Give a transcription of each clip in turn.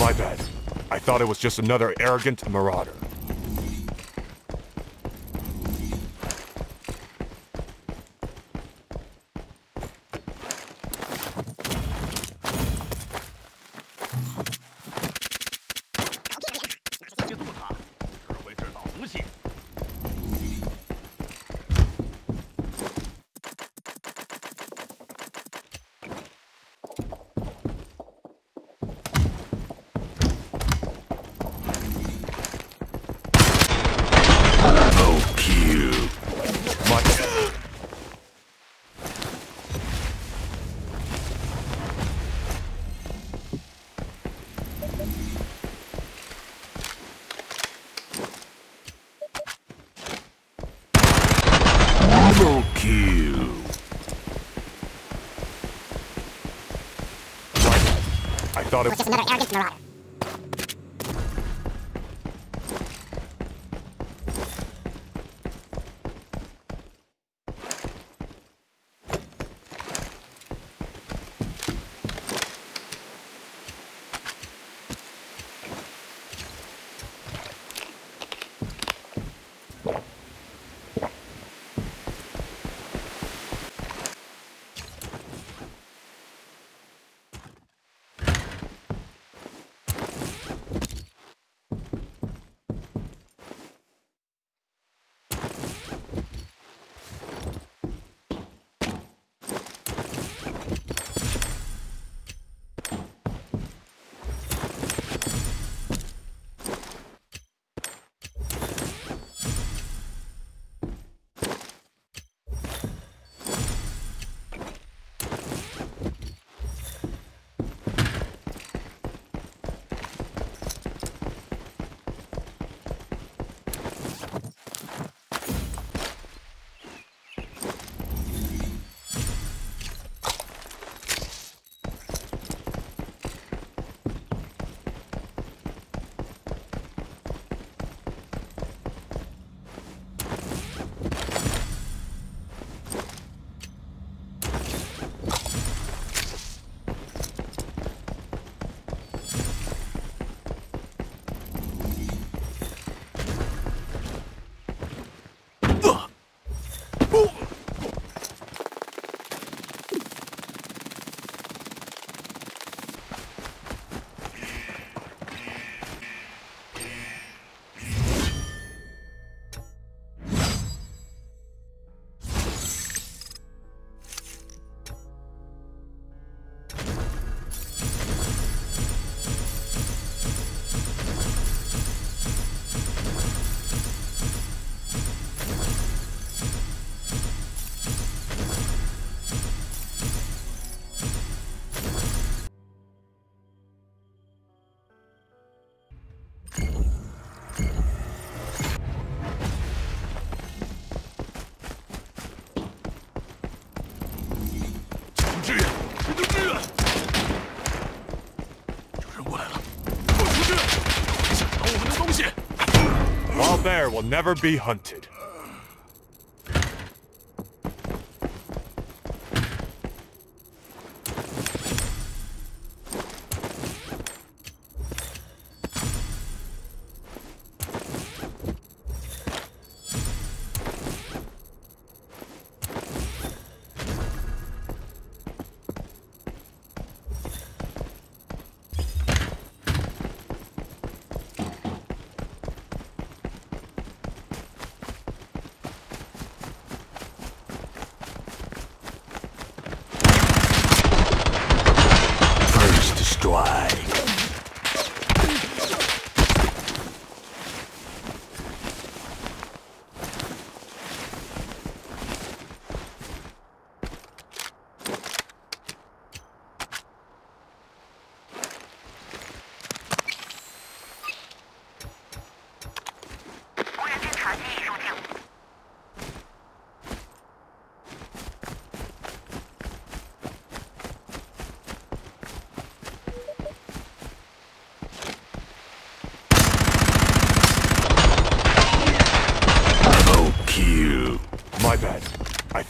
My bad. I thought it was just another arrogant marauder. My Double kill. I thought it Just another arrogant marauder. Will never be hunted.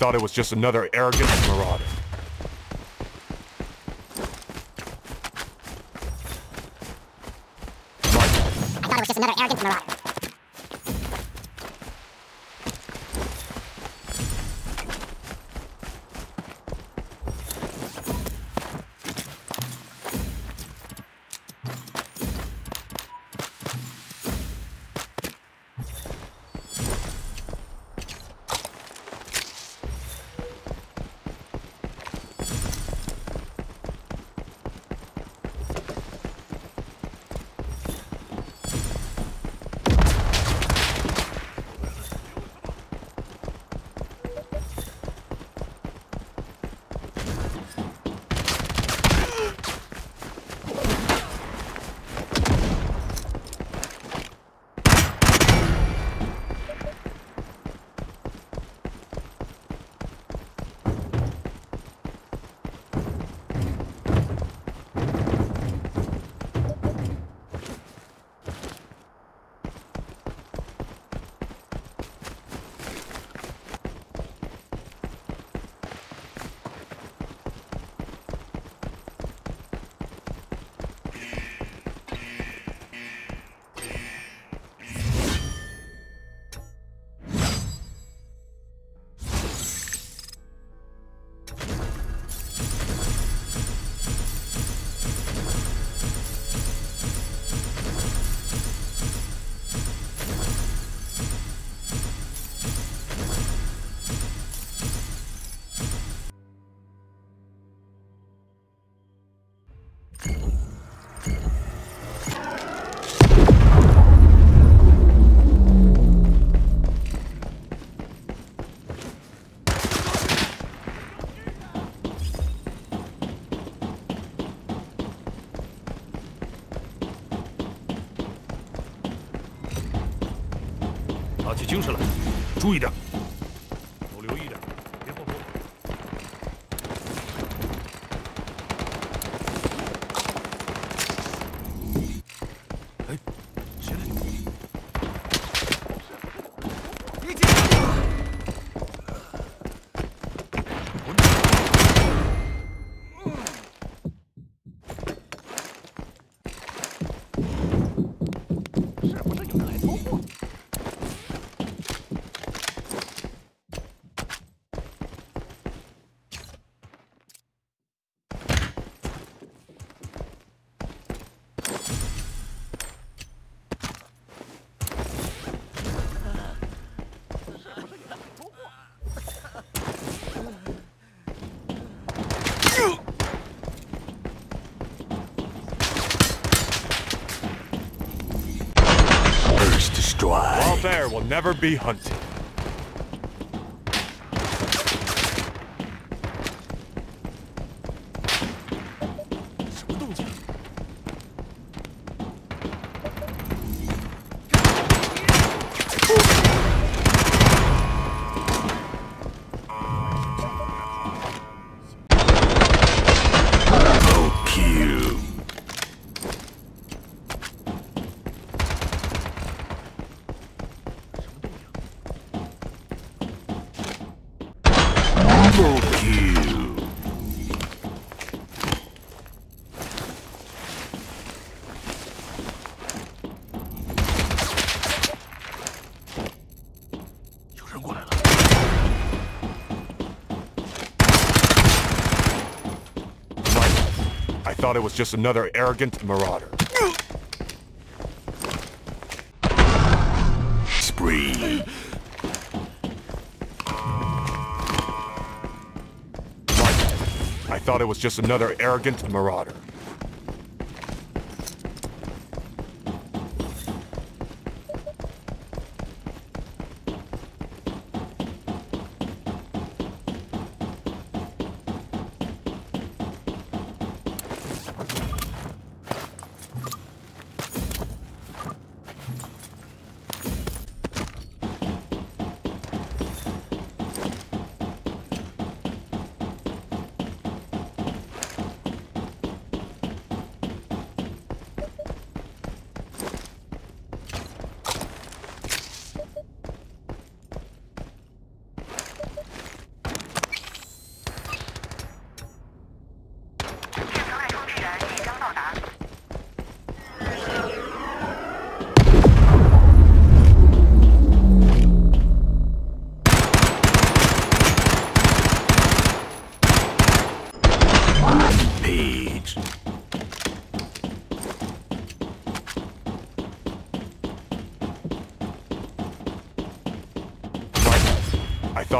Thought it was just another arrogant marauder. 打起精神来，注意点，never be hunted. Thought it was just another arrogant marauder. Spree. I thought it was just another arrogant marauder.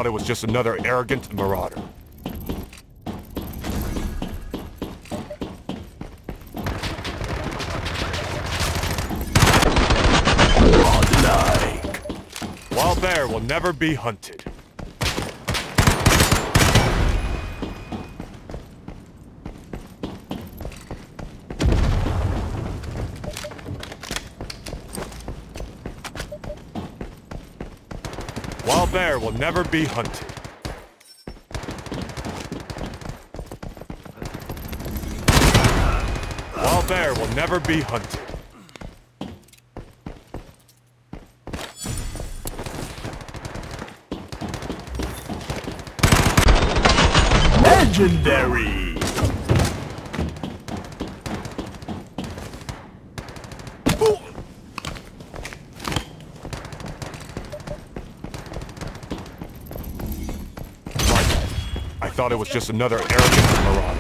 Thought it was just another arrogant marauder. Godlike. Wild bear will never be hunted. Wild bear will never be hunted. Wild bear will never be hunted. Legendary. My bad. I thought it was just another arrogant marauder.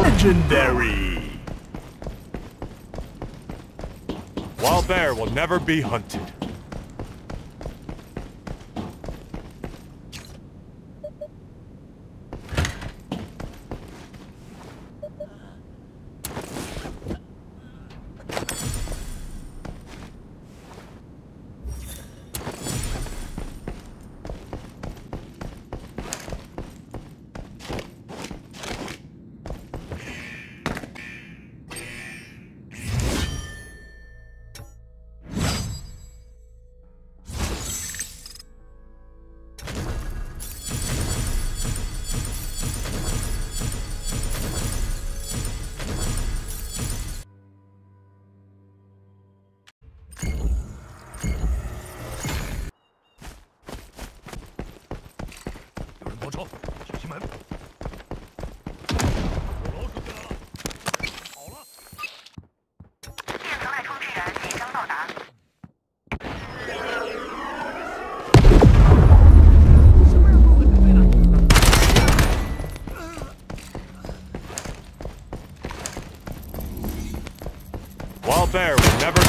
Legendary. Wild bear will never be hunted.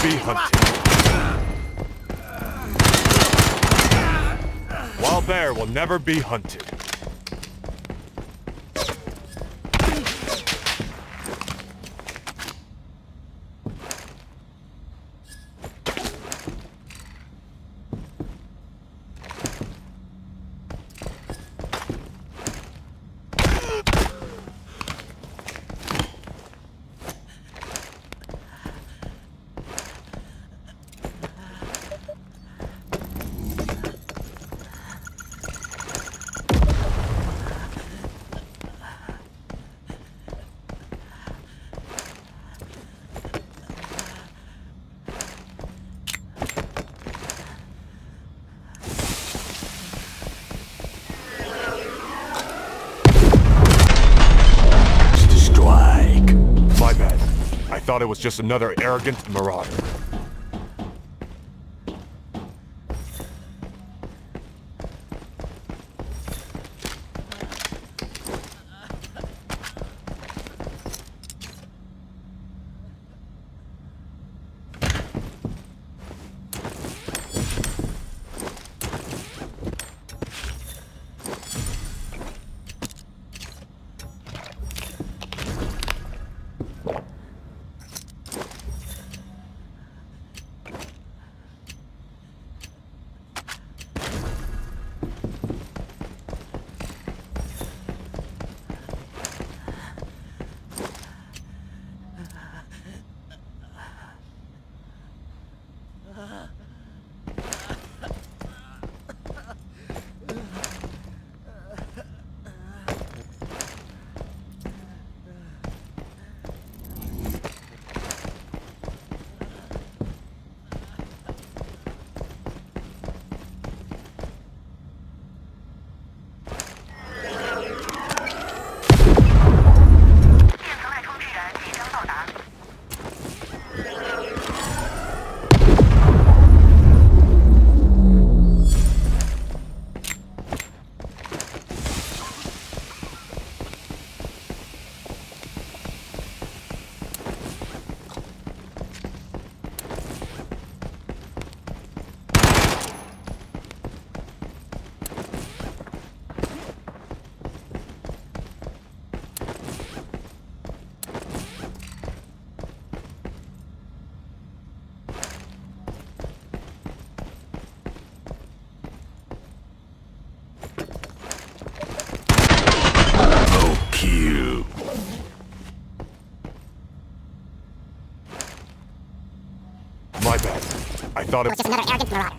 Be hunted. Wild bear will never be hunted. Thought it was just another arrogant marauder. Thought It was just another arrogant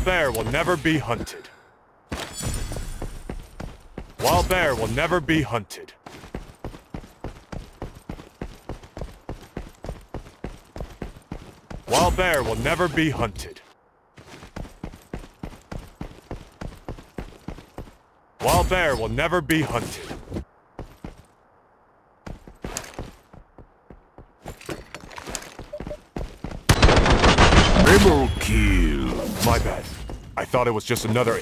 Wild bear will never be hunted. Wild bear will never be hunted. Wild bear will never be hunted. Wild bear will never be hunted. Triple kill. My bad. I thought it was just another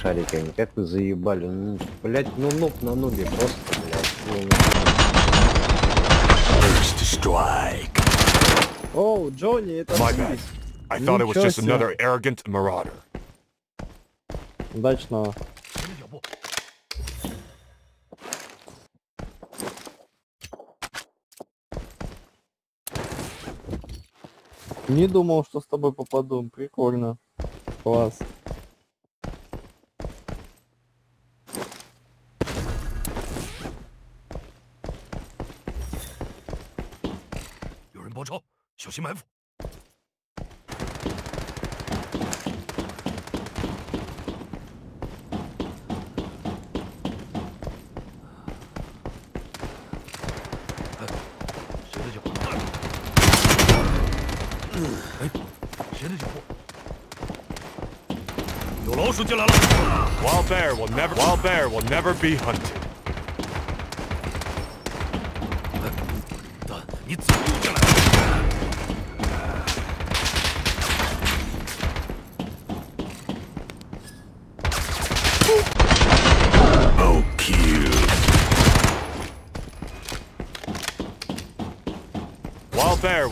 Шариками, как вы заебали. Ну, блять, ну ног на нубе просто, блять. Ну, ну. О, Джонни, это I thought it was just another arrogant marauder. Удачно. Не думал, что с тобой попаду. Прикольно. Класс. 包抄，小心埋伏。谁的脚步？有老鼠进来了。Wild bear will never. Wild bear will never be hunted.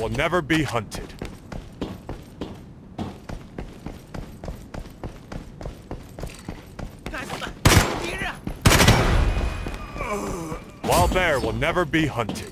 Will never be hunted. Wild bear will never be hunted.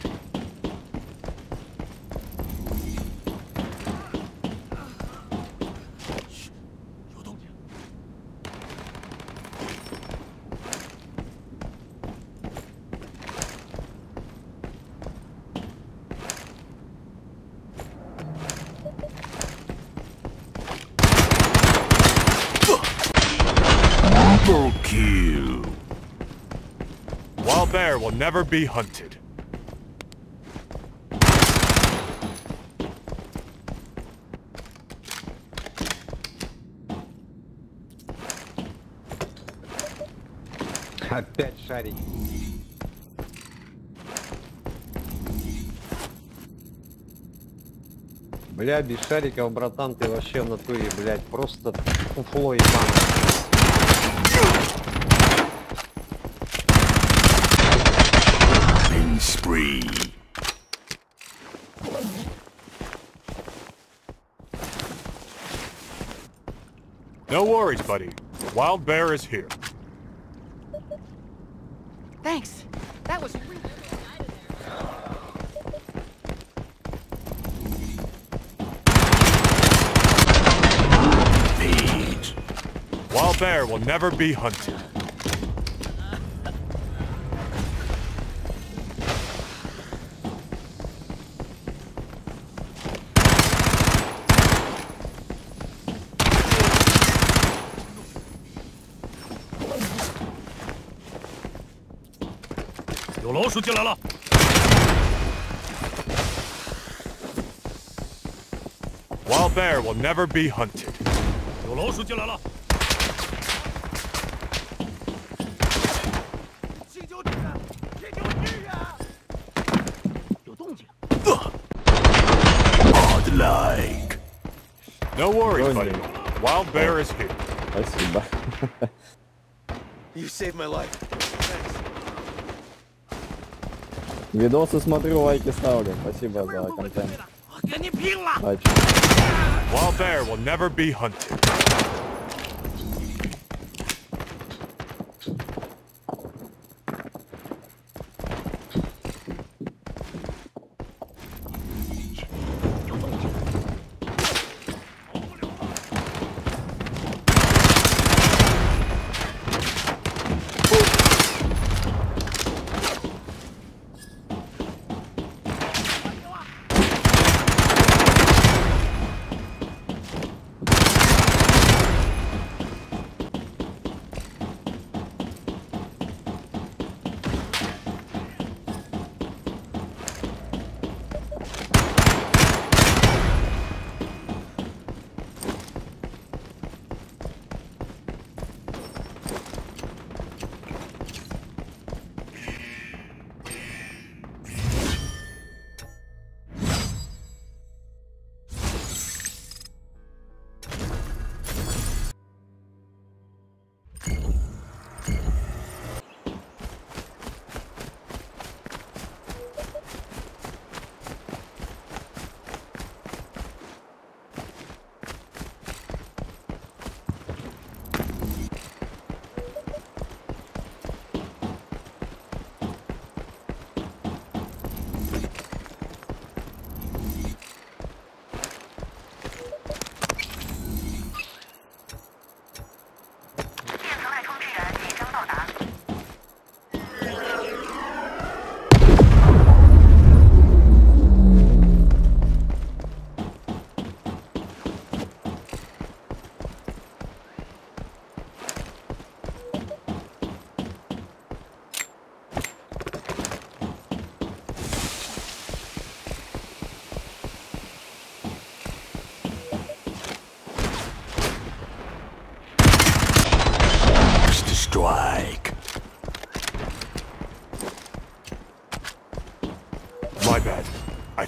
Double kill. Wild bear will never be hunted. Опять шарики. Бля, без шариков, братан, ты вообще в натуре, блядь, просто фуфло и Killing No worries, buddy. The wild bear is here. Thanks. That was really. Wild bear will never be hunted. 老鼠进来了。Wild bear will never be hunted. like。No worries, buddy. Wild bear is here. You saved my life. Видосы смотрю, лайки ставлю. Спасибо за контент. Удачи. Wild will never be hunted.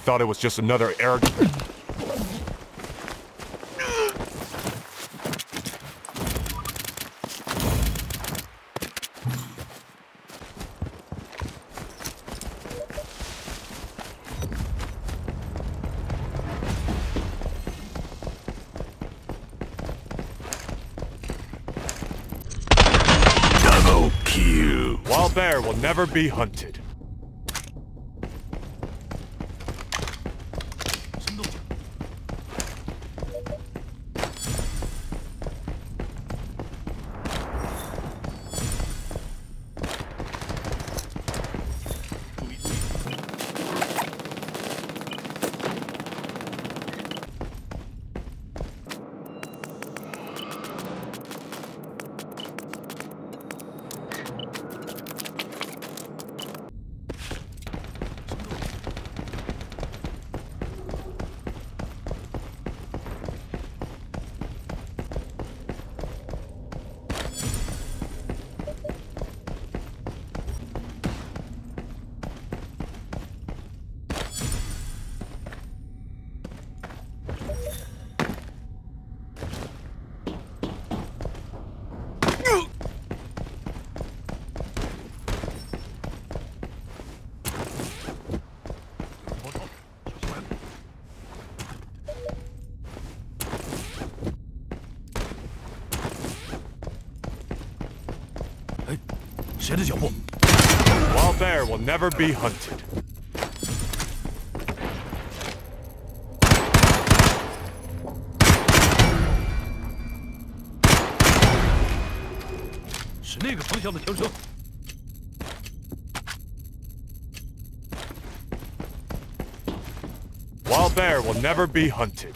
Thought it was just another arrogant... Double kill. Wild bear will never be hunted. 谁的脚步？ Wild bear will never be hunted. 是那个方向的枪声。 Wild bear will never be hunted.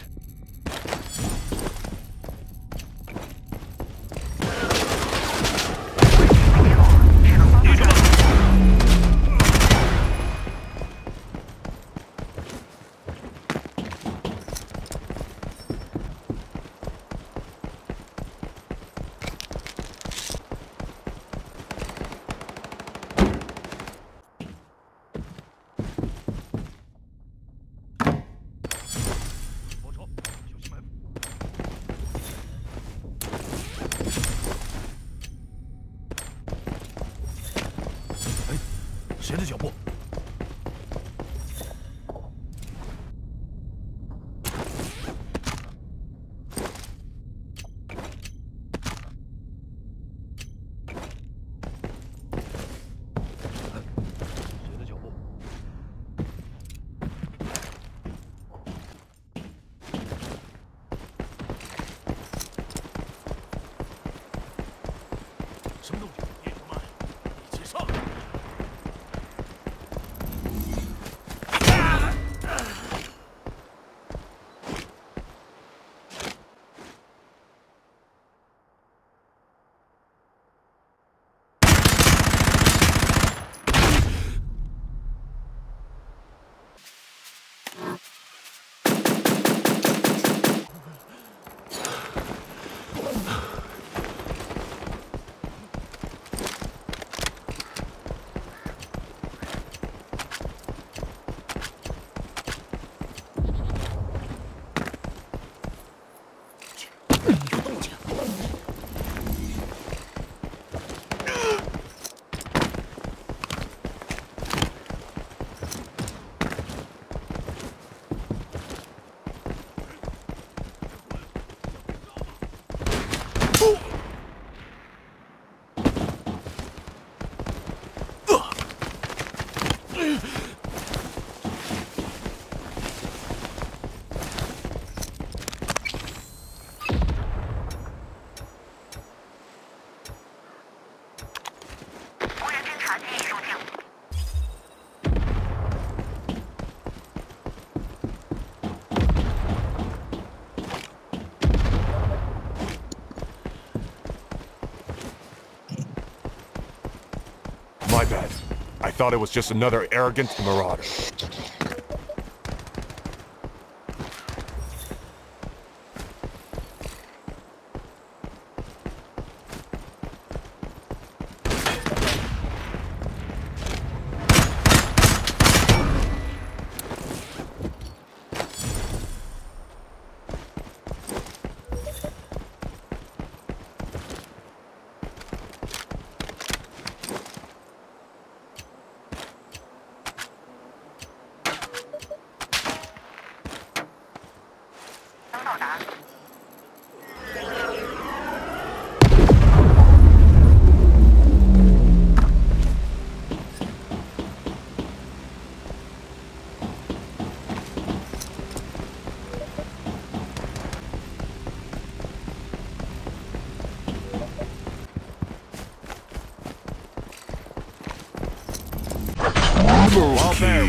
Thought it was just another arrogant marauder.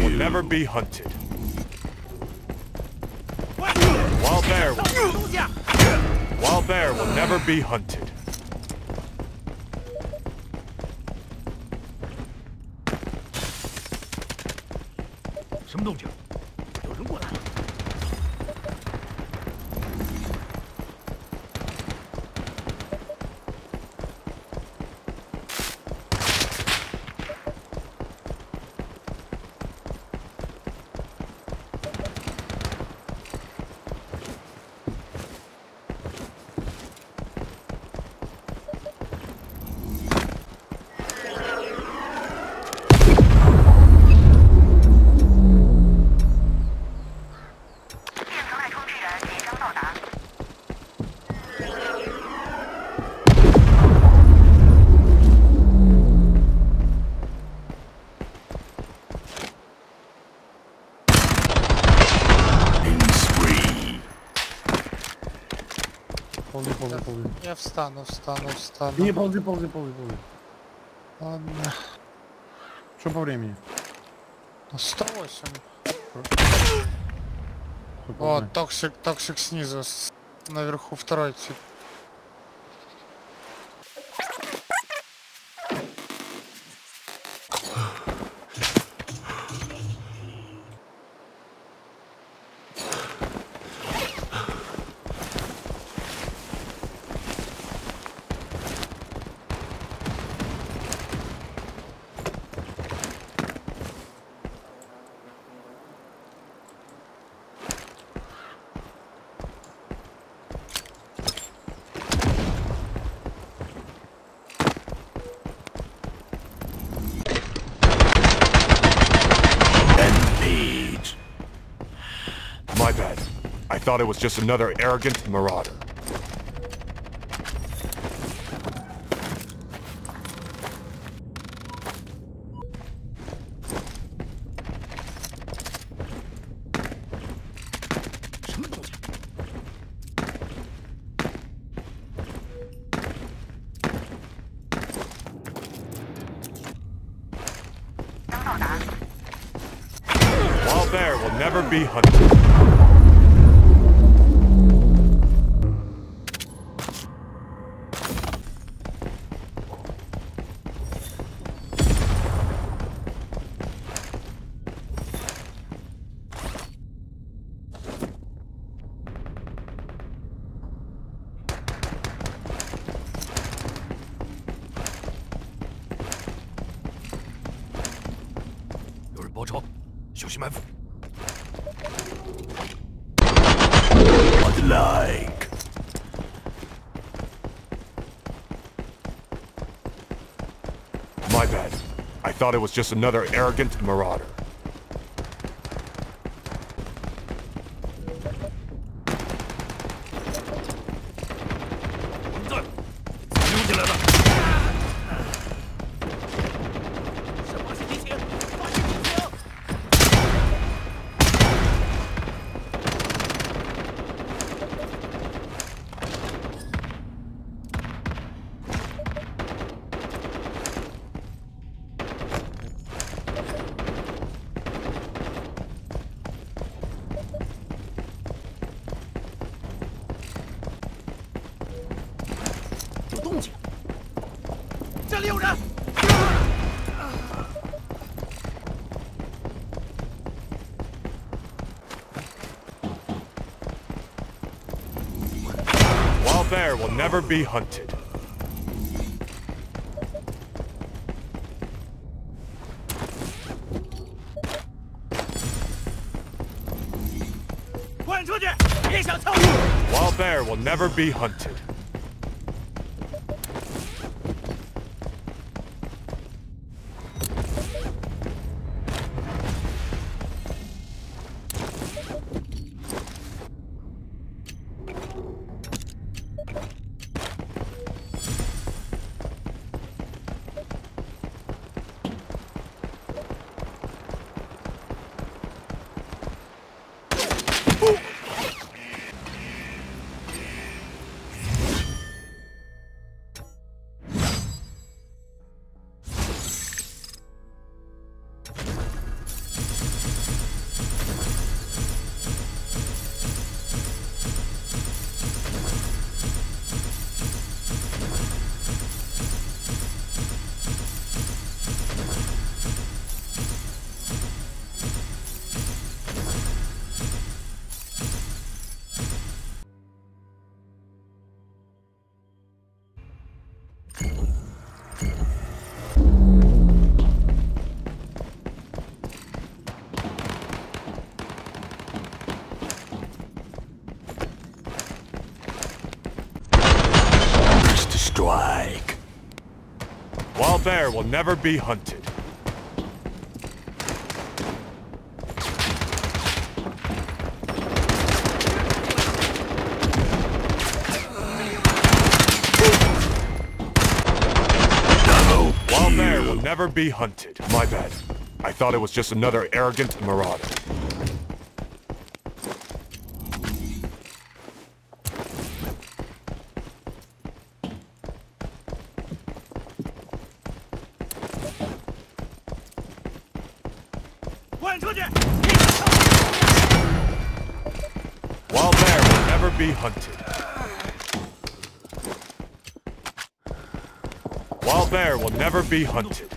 will never be hunted. Wild bear will, wild bear will never be hunted. Я встану, встану, встану. Не, ползи, ползи, ползи, ползи. Ладно. Что по времени? 108. Сколько О, токсик, токсик снизу. Наверху второй тип. Thought it was just another arrogant marauder. What like? My bad. I thought it was just another arrogant marauder. Wild bear will never be hunted. Wild bear will never be hunted. Bear will never be hunted. Wild bear will never be hunted. My bad. I thought it was just another arrogant marauder. Wild bear will never be hunted. Wild bear will never be hunted.